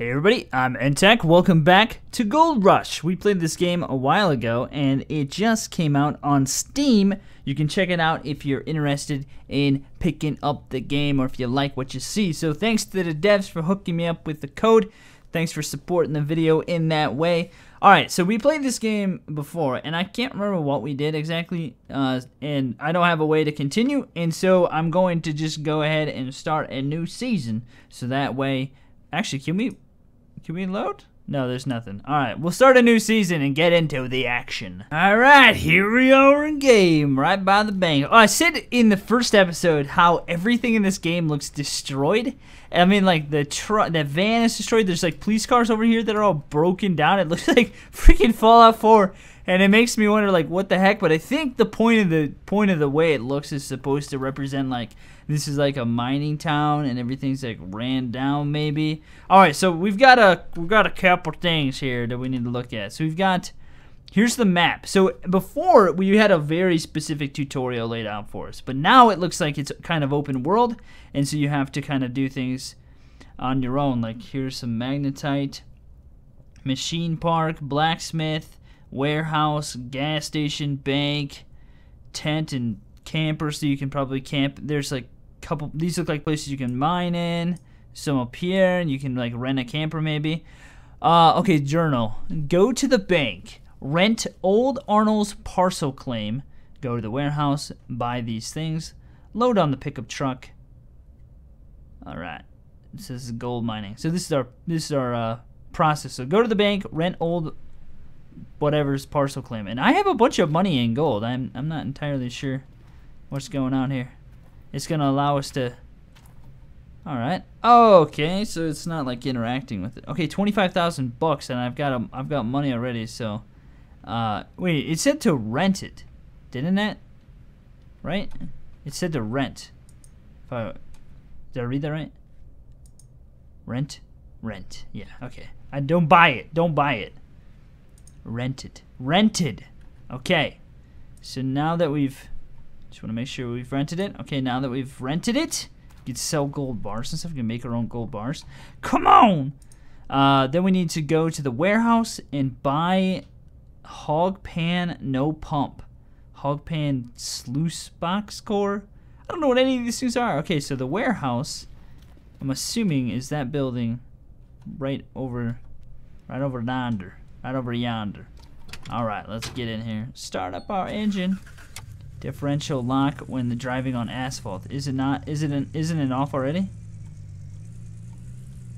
Hey everybody, I'm Entak. Welcome back to Gold Rush. We played this game a while ago and it just came out on Steam. You can check it out if you're interested in picking up the game or if you like what you see. So thanks to the devs for hooking me up with the code. Thanks for supporting the video in that way. Alright, so we played this game before, and I can't remember what we did exactly, uh, and I don't have a way to continue, and so I'm going to just go ahead and start a new season, so that way, actually, can we can we load? No, there's nothing. Alright, we'll start a new season and get into the action. Alright, here we are in game, right by the bank. Oh, I said in the first episode how everything in this game looks destroyed. I mean, like, the truck, the van is destroyed. There's, like, police cars over here that are all broken down. It looks like freaking Fallout 4. And it makes me wonder, like, what the heck? But I think the point of the point of the way it looks is supposed to represent, like, this is like a mining town and everything's like ran down maybe. All right, so we've got a we've got a couple things here that we need to look at. So we've got here's the map. So before we had a very specific tutorial laid out for us, but now it looks like it's kind of open world, and so you have to kind of do things on your own. Like here's some magnetite, machine park, blacksmith, warehouse, gas station, bank, tent, and camper. So you can probably camp. There's like a couple these look like places you can mine in some up here and you can like rent a camper maybe uh, okay journal go to the bank rent old arnold's parcel claim go to the warehouse buy these things load on the pickup truck. All right this is gold mining. So this is our this is our uh, process. So go to the bank rent old whatever's parcel claim. And i have a bunch of money in gold. I'm i'm not entirely sure what's going on here. It's gonna allow us to Alright. Oh, okay, so it's not like interacting with it. Okay, 25,000 bucks and I've got a, I've got money already, so uh wait, it said to rent it. Didn't it? Right? It said to rent. If I Did I read that right? Rent? Rent. Yeah, okay. I don't buy it. Don't buy it. Rented. Rented. Okay. So now that we've just want to make sure we've rented it. Okay, now that we've rented it, you can sell gold bars and stuff. We can make our own gold bars. Come on! Uh, then we need to go to the warehouse and buy hog pan no pump. Hog pan sluice box core. I don't know what any of these things are. Okay, so the warehouse, I'm assuming, is that building right over, right over yonder. Right over yonder. Alright, let's get in here. Start up our engine. Differential lock when the driving on asphalt. Is it not? Is it an, isn't it off already?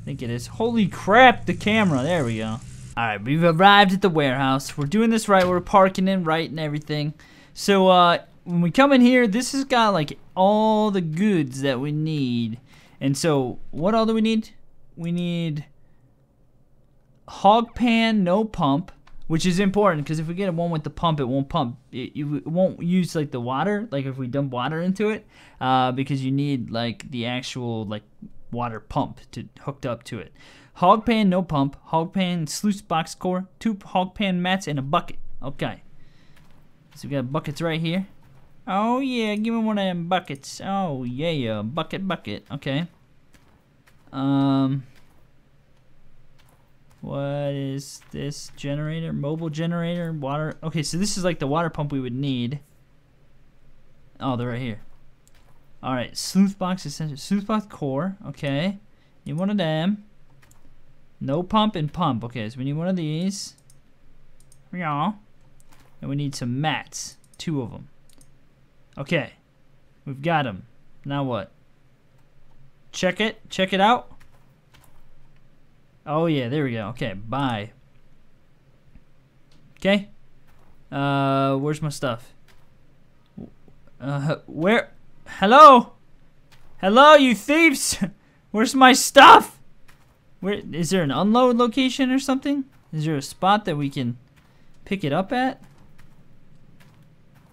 I think it is. Holy crap, the camera. There we go. Alright, we've arrived at the warehouse. We're doing this right. We're parking in right and everything. So, uh, when we come in here, this has got, like, all the goods that we need. And so, what all do we need? We need hog pan, no pump which is important because if we get one with the pump, it won't pump. It, it, won't use like the water, like if we dump water into it, uh, because you need like the actual like water pump to hooked up to it. Hog pan, no pump. Hog pan, sluice box core, two hog pan mats, and a bucket. Okay. So we got buckets right here. Oh yeah, give me one of them buckets. Oh yeah, bucket, bucket. Okay. Um. What is this generator? Mobile generator, water. Okay, so this is like the water pump we would need. Oh, they're right here. All right, sluice box essential. Sluice box core. Okay, need one of them. No pump and pump. Okay, so we need one of these. Yeah. And we need some mats. Two of them. Okay, we've got them. Now what? Check it. Check it out. Oh, yeah, there we go. Okay, bye. Okay. Uh, where's my stuff? Uh, where? Hello? Hello, you thieves! where's my stuff? Where is there an unload location or something? Is there a spot that we can pick it up at?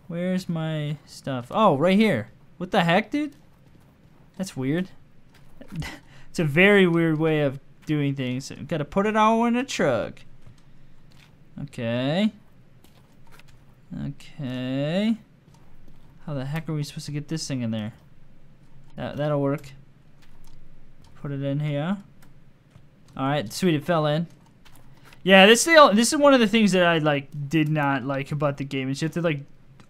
Where's my stuff? Oh, right here. What the heck, dude? That's weird. it's a very weird way of doing things. Gotta put it all in a truck. Okay. Okay. How the heck are we supposed to get this thing in there? That, that'll work. Put it in here. All right, sweet, it fell in. Yeah, this the this is one of the things that I like did not like about the game. Is you have to like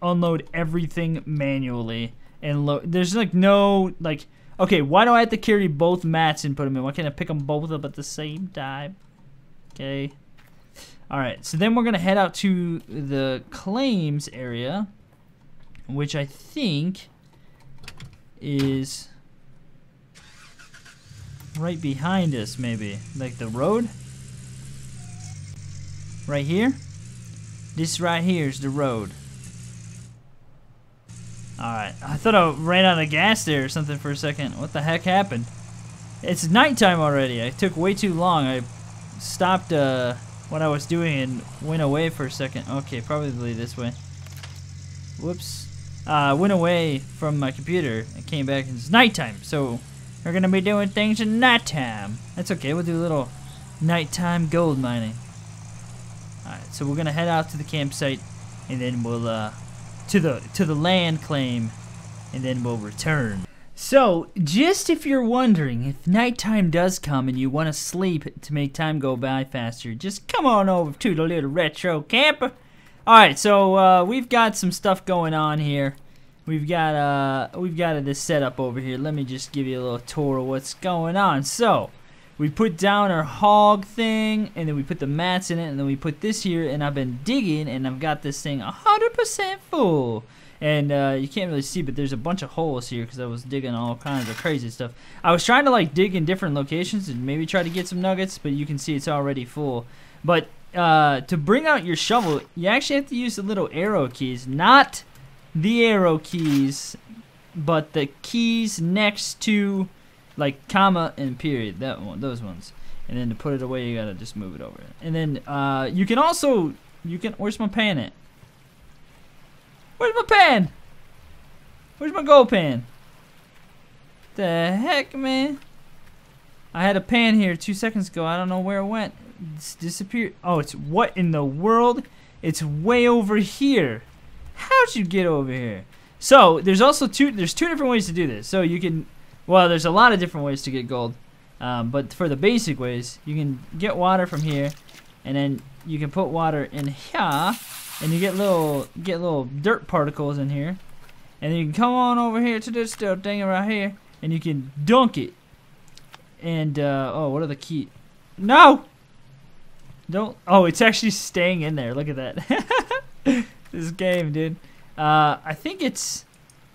unload everything manually and load. There's like no like. Okay, why do I have to carry both mats and put them in? Why can't I pick them both up at the same time? Okay. All right, so then we're gonna head out to the claims area, which I think is right behind us, maybe like the road. Right here. This right here is the road. Alright, I thought I ran out of gas there or something for a second. What the heck happened? It's nighttime already. I took way too long. I stopped uh, what I was doing and went away for a second. Okay, probably this way. Whoops. Uh, went away from my computer and came back and it's nighttime. So we're to be doing things in nighttime. That's okay. We'll do a little nighttime gold mining. Alright, so we're to head out to the campsite and then we'll uh, to the to the land claim, and then we'll return. So, just if you're wondering, if nighttime does come and you want to sleep to make time go by faster, just come on over to the little retro camper. Alright, so uh, we've got some stuff going on here. We've got uh we've got this setup over here. Let me just give you a little tour of what's going on. So, we put down our hog thing and then we put the mats in it and then we put this here and I've been digging and I've got this thing 100% full and uh, you can't really see but there's a bunch of holes here because I was digging all kinds of crazy stuff I was trying to like dig in different locations and maybe try to get some nuggets but you can see it's already full but uh, to bring out your shovel you actually have to use the little arrow keys not the arrow keys but the keys next to like comma and period that one those ones. And then to put it away you gotta just move it over. And then uh, you can also you can where's my pan at? Where's my pan where's my gold pan the heck man? I had a pan here two seconds ago. I don't know where it went. It's disappeared. Oh it's what in the world? It's way over here how'd you get over here so there's also two there's two different ways to do this so you can well, there's a lot of different ways to get gold. Um, but for the basic ways, you can get water from here, and then you can put water in here, and you get little get little dirt particles in here, and then you can come on over here to this little thing right here, and you can dunk it. And uh, oh, what are the key? No, don't. Oh, it's actually staying in there. Look at that. this game, dude. Uh, I think it's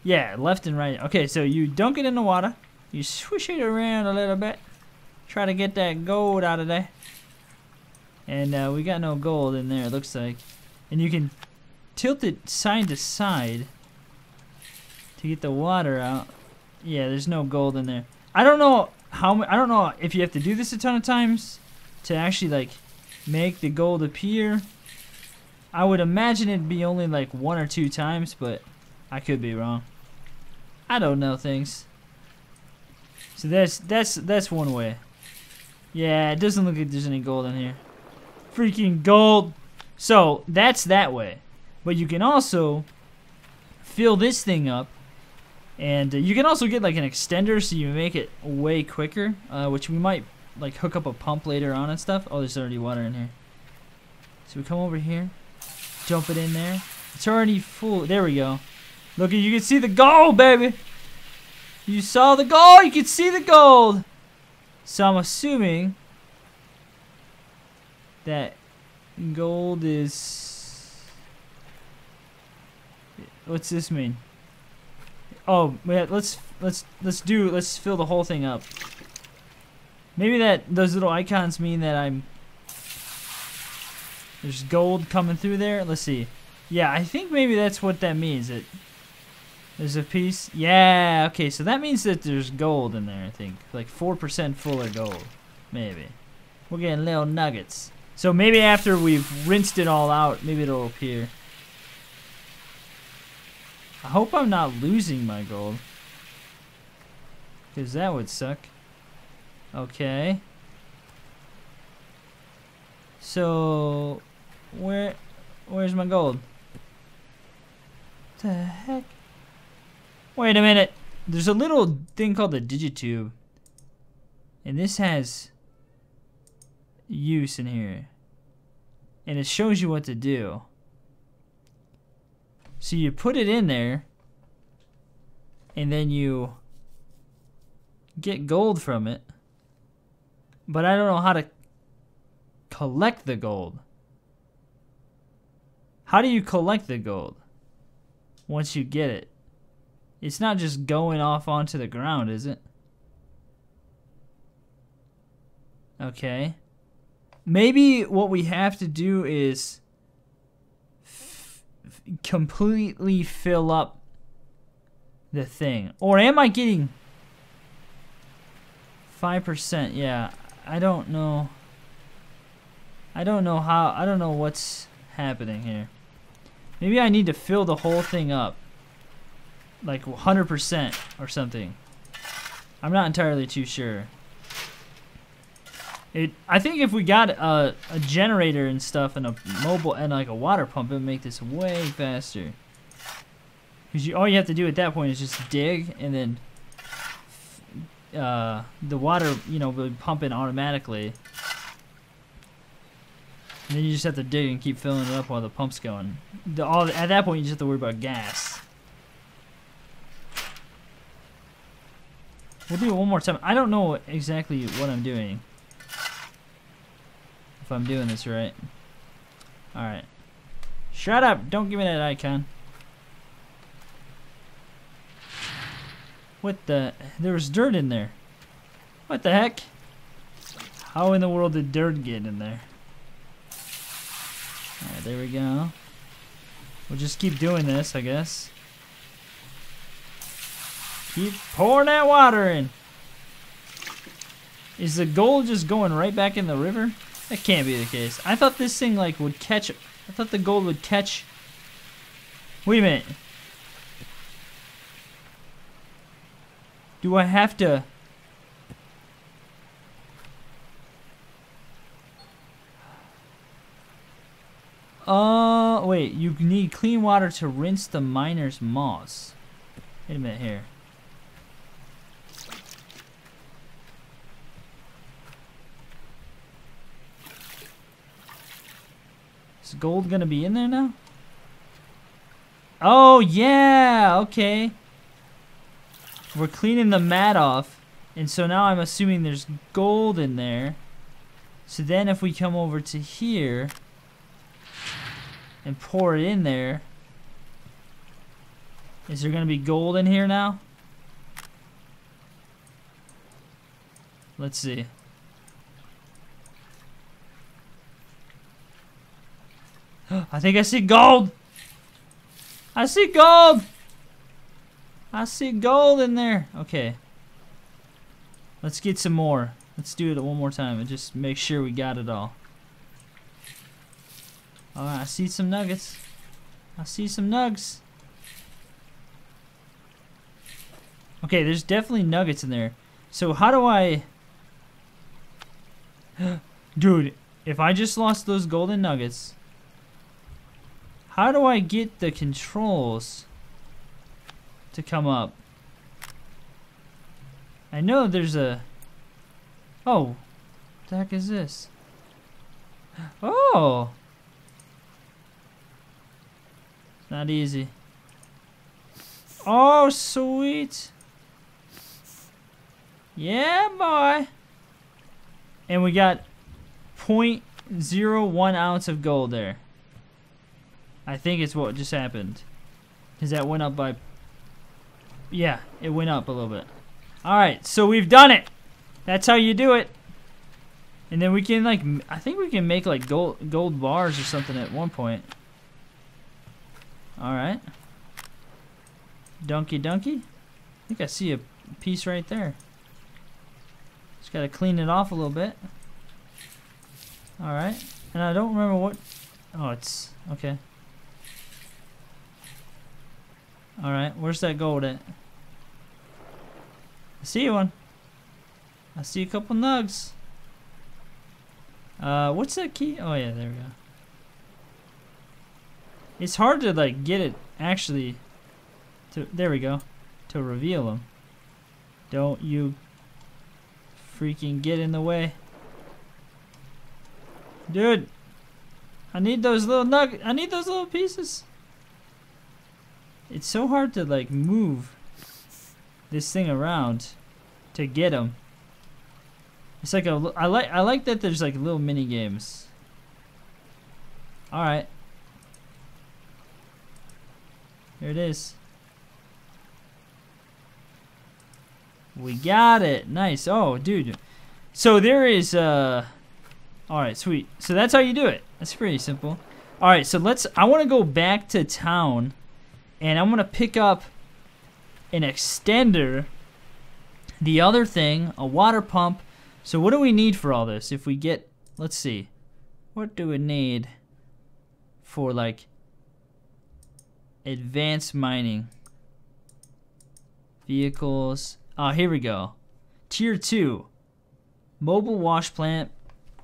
yeah, left and right. Okay, so you dunk it in the water. You swish it around a little bit. Try to get that gold out of there. And uh, we got no gold in there, it looks like. And you can tilt it side to side to get the water out. Yeah, there's no gold in there. I don't know how I don't know if you have to do this a ton of times to actually like make the gold appear. I would imagine it'd be only like one or two times, but I could be wrong. I don't know things. So that's that's that's one way. Yeah, it doesn't look like there's any gold in here. Freaking gold. So that's that way. But you can also fill this thing up. And uh, you can also get like an extender so you make it way quicker. Uh, which we might like hook up a pump later on and stuff. Oh, there's already water in here. So we come over here. Jump it in there. It's already full. There we go. Look, you can see the gold, baby. You saw the gold! You can see the gold! So I'm assuming that gold is... What's this mean? Oh, yeah, let's let's let's do let's fill the whole thing up. Maybe that those little icons mean that I'm there's gold coming through there. Let's see. Yeah, I think maybe that's what that means. It there's a piece. Yeah, okay, so that means that there's gold in there, I think. Like 4% full of gold. Maybe. We're getting little nuggets. So maybe after we've rinsed it all out, maybe it'll appear. I hope I'm not losing my gold. Because that would suck. Okay. So, where, where's my gold? What the heck? Wait a minute. There's a little thing called the Digitube. And this has use in here. And it shows you what to do. So you put it in there, and then you get gold from it. But I don't know how to collect the gold. How do you collect the gold once you get it? It's not just going off onto the ground, is it? Okay. Maybe what we have to do is completely fill up the thing. Or am I getting 5%? Yeah, I don't know. I don't know how, I don't know what's happening here. Maybe I need to fill the whole thing up. Like 100% or something. I'm not entirely too sure. It, I think if we got a, a generator and stuff and a mobile and like a water pump, it would make this way faster. Because you, all you have to do at that point is just dig and then uh, the water, you know, will pump in automatically. And then you just have to dig and keep filling it up while the pump's going. The, all, at that point, you just have to worry about gas. We'll do it one more time. I don't know exactly what I'm doing. If I'm doing this right. Alright. Shut up! Don't give me that icon. What the? There was dirt in there. What the heck? How in the world did dirt get in there? There we go. We'll just keep doing this, I guess. Keep pouring that water in. Is the gold just going right back in the river? That can't be the case. I thought this thing like would catch. I thought the gold would catch. Wait a minute. Do I have to? Uh, wait. You need clean water to rinse the miner's moss. Wait a minute here. Is gold gonna be in there now? Oh, yeah, okay. We're cleaning the mat off. And so now I'm assuming there's gold in there. So then if we come over to here and pour it in there, is there going to be gold in here now? Let's see. I think I see gold. I see gold. I see gold in there. Okay. Let's get some more. Let's do it one more time and just make sure we got it all. Alright, I see some nuggets. I see some nugs. Okay, there's definitely nuggets in there. So how do I... Dude, if I just lost those golden nuggets, how do I get the controls to come up? I know there's a... Oh, what the heck is this? Oh! Not easy. Oh, sweet! Yeah, boy! And we got 0.01 ounce of gold there. I think it's what just happened. Because that went up by... Yeah, it went up a little bit. Alright, so we've done it! That's how you do it. And then we can like, I think we can make like gold, gold bars or something at one point. Alright. Donkey donkey. I think I see a piece right there. Just gotta clean it off a little bit. Alright. And I don't remember what... Oh, it's... Okay. Alright, where's that gold at? I see one. I see a couple nugs. Uh, what's that key? Oh yeah, there we go. It's hard to like get it actually to, there we go, to reveal them. Don't you freaking get in the way. Dude. I need those little nug. I need those little pieces. It's so hard to like move this thing around to get them. It's like a. I like. I like that there's like little mini games. All right. Here it is. We got it. Nice. Oh, dude. So there is uh All right, sweet. So that's how you do it. That's pretty simple. All right, so let's I want to go back to town and I'm going to pick up an extender, the other thing, a water pump. So what do we need for all this? If we get let's see. What do we need for like advanced mining? Vehicles. Oh, here we go. Tier 2. Mobile wash plant,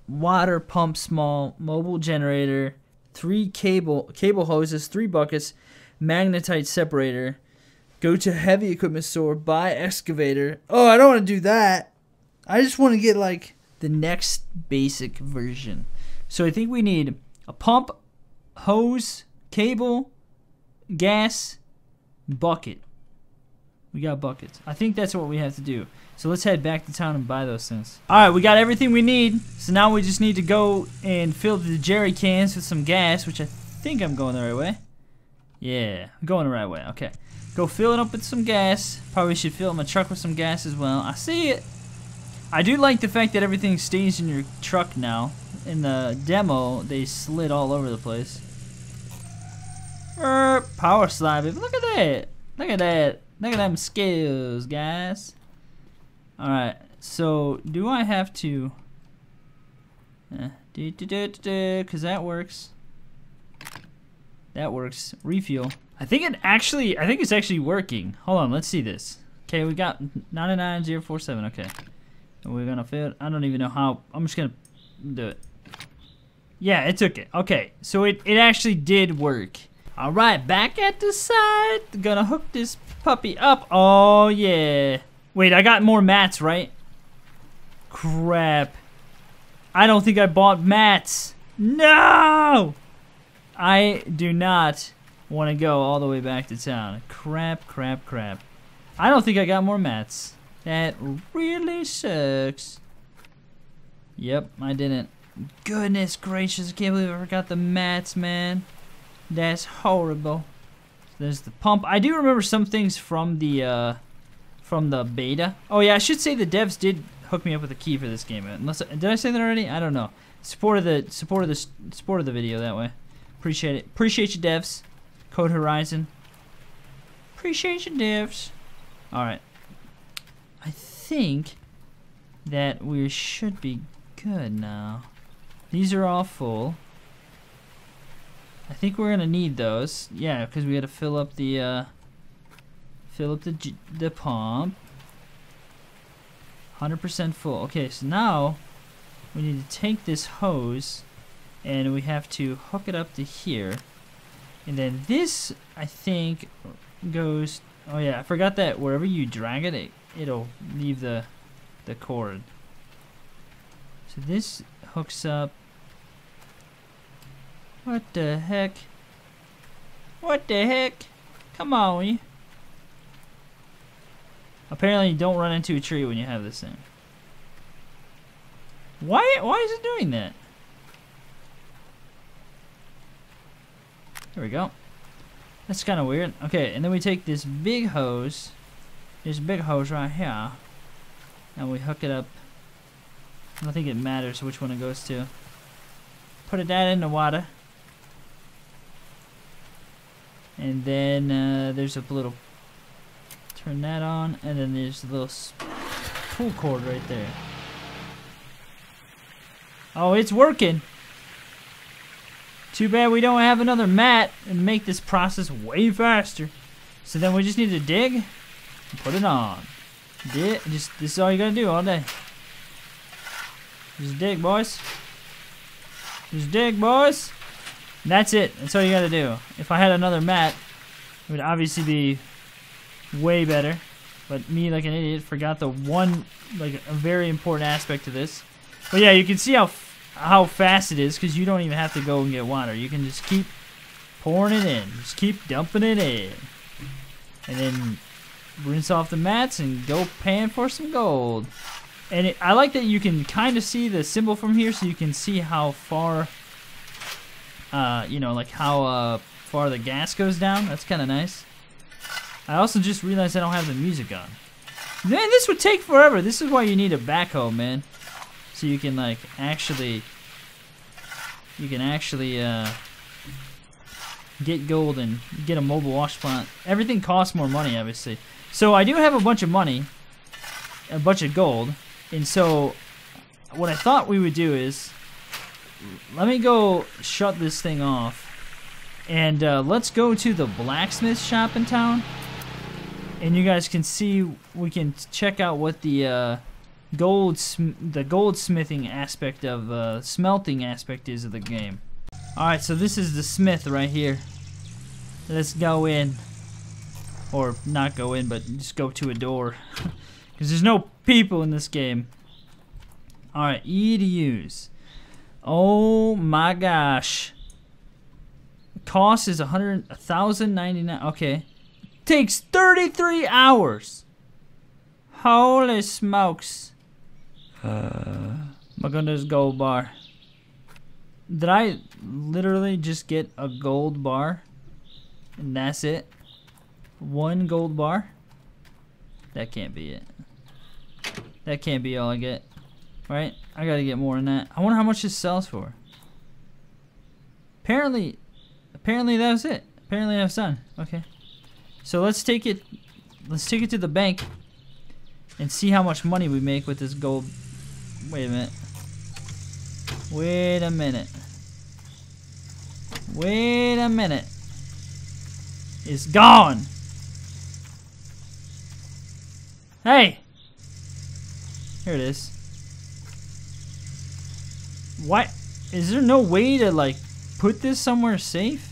water pump small, mobile generator, three cable cable hoses, three buckets, magnetite separator. Go to heavy equipment store, buy excavator. Oh, I don't want to do that. I just want to get like the next basic version. So I think we need a pump, hose, cable, gas, bucket. We got buckets. I think that's what we have to do. So let's head back to town and buy those things. Alright, we got everything we need. So now we just need to go and fill the jerry cans with some gas, which I think I'm going the right way. Yeah, I'm going the right way. Okay. Go fill it up with some gas. Probably should fill my truck with some gas as well. I see it. I do like the fact that everything stays in your truck now. In the demo, they slid all over the place. Er, power slide. Look at that. Look at that. Look at them skills, guys. Alright, so do I have to... Eh, because that works. That works. Refuel. I think it actually, I think it's actually working. Hold on, let's see this. Okay, we got 99047, okay. And we're gonna fill I don't even know how, I'm just gonna do it. Yeah, it took it. Okay, so it, it actually did work. Alright, back at the side. Gonna hook this puppy up. Oh, yeah. Wait, I got more mats, right? Crap. I don't think I bought mats. No! I do not want to go all the way back to town. Crap, crap, crap. I don't think I got more mats. That really sucks. Yep, I didn't. Goodness gracious, I can't believe I forgot the mats, man. That's horrible. There's the pump. I do remember some things from the uh, from the beta. Oh yeah, I should say the devs did hook me up with a key for this game. Unless did I say that already? I don't know. Support of the support of the support of the video that way. Appreciate it. Appreciate you devs. Code Horizon. Appreciate you devs. All right. I think that we should be good now. These are all full. I think we're gonna need those. Yeah, because we got to fill up the uh, fill up the the pump. 100% full. Okay, so now we need to take this hose and we have to hook it up to here. And then this, I think, goes. Oh yeah, I forgot that wherever you drag it, it it'll leave the the cord. So this hooks up what the heck? What the heck? Come on. Apparently you don't run into a tree when you have this thing. Why why is it doing that? There we go. That's kind of weird. Okay, and then we take this big hose, this big hose right here, and we hook it up. I don't think it matters which one it goes to. Put it down in the water. And then uh, there's a little, turn that on, and then there's a little pull cord right there. Oh, it's working. Too bad we don't have another mat and make this process way faster. So then we just need to dig and put it on. Dig, just this is all you gotta do all day. Just dig, boys. Just dig, boys. That's it. That's all you gotta do. If I had another mat, it would obviously be way better. But me, like an idiot, forgot the one, like a very important aspect to this. But yeah, you can see how how fast it is because you don't even have to go and get water. You can just keep pouring it in. Just keep dumping it in. And then rinse off the mats and go pan for some gold. And it, I like that you can kind of see the symbol from here so you can see how far, uh, you know, like how uh, far the gas goes down. That's kind of nice. I also just realized I don't have the music on. Man, this would take forever. This is why you need a backhoe, man. So you can, like, actually... You can actually, uh... Get gold and get a mobile wash plant. Everything costs more money, obviously. So I do have a bunch of money. A bunch of gold. And so... What I thought we would do is... Let me go shut this thing off. And uh, let's go to the blacksmith shop in town and you guys can see we can check out what the uh, gold the goldsmithing aspect of uh, smelting aspect is of the game. All right, so this is the smith right here. Let's go in, or not go in, but just go to a door, because there's no people in this game. All right, E to use. Oh my gosh. Cost is a hundred, a thousand ninety nine. Okay. Takes 33 hours. Holy smokes. Uh, my goodness, gold bar. Did I literally just get a gold bar? And that's it? One gold bar? That can't be it. That can't be all I get. Right? I gotta get more than that. I wonder how much this sells for. Apparently, apparently that was it. Apparently I was done. Okay. So let's take it let's take it to the bank and see how much money we make with this gold. Wait a minute. Wait a minute. Wait a minute. It's gone. Hey. Here it is. What? Is there no way to like put this somewhere safe?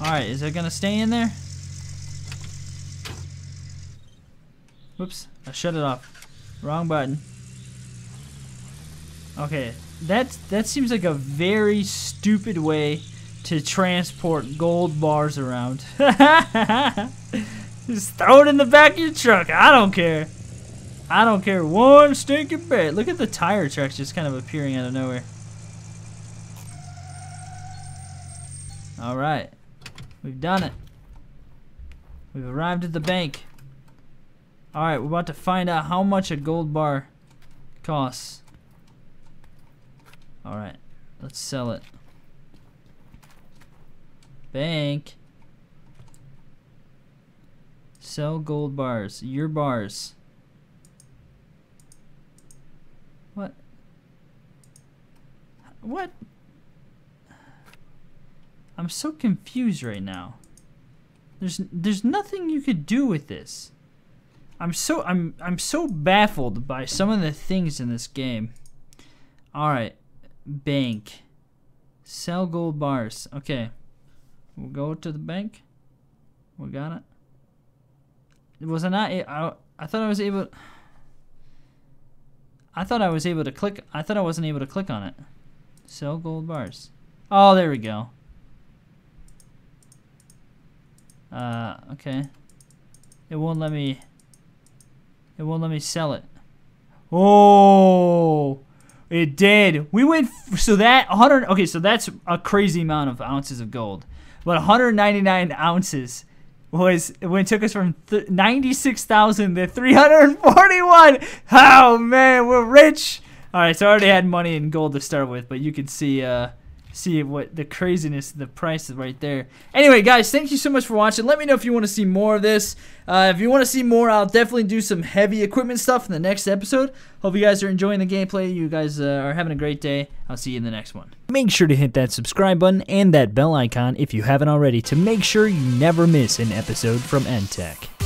Alright, is it gonna stay in there? Whoops, I shut it off. Wrong button. Okay, that that seems like a very stupid way to transport gold bars around. Just throw it in the back of your truck. I don't care. I don't care one stinking bit. Look at the tire tracks just kind of appearing out of nowhere. All right. We've done it. We've arrived at the bank. Alright, we're about to find out how much a gold bar costs. Alright, let's sell it. Bank. Sell gold bars. Your bars. What? I'm so confused right now. There's there's nothing you could do with this. I'm so I'm I'm so baffled by some of the things in this game. All right, bank. Sell gold bars. Okay. We'll go to the bank. We got it. Was I not I I thought I was able I thought I was able to click I thought I wasn't able to click on it. Sell gold bars. Oh, there we go. Uh, okay. It won't let me... It won't let me sell it. Oh! It did. We went... So that 100... Okay, so that's a crazy amount of ounces of gold. But 199 ounces was when it took us from 96,000 to 341. Oh, man, we're rich. All right, so I already had money and gold to start with, but you can see... Uh, see what the craziness, the price is right there. Anyway, guys, thank you so much for watching. Let me know if you want to see more of this. Uh, if you want to see more, I'll definitely do some heavy equipment stuff in the next episode. Hope you guys are enjoying the gameplay. You guys uh, are having a great day. I'll see you in the next one. Make sure to hit that subscribe button and that bell icon if you haven't already to make sure you never miss an episode from Entak.